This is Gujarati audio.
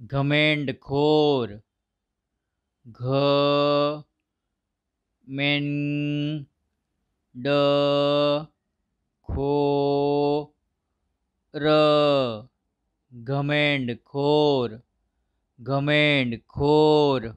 ઘમેંડખોર. ઘ મેન ડ ખો ર ઘમેંડખોર. ઘમેંડખોર.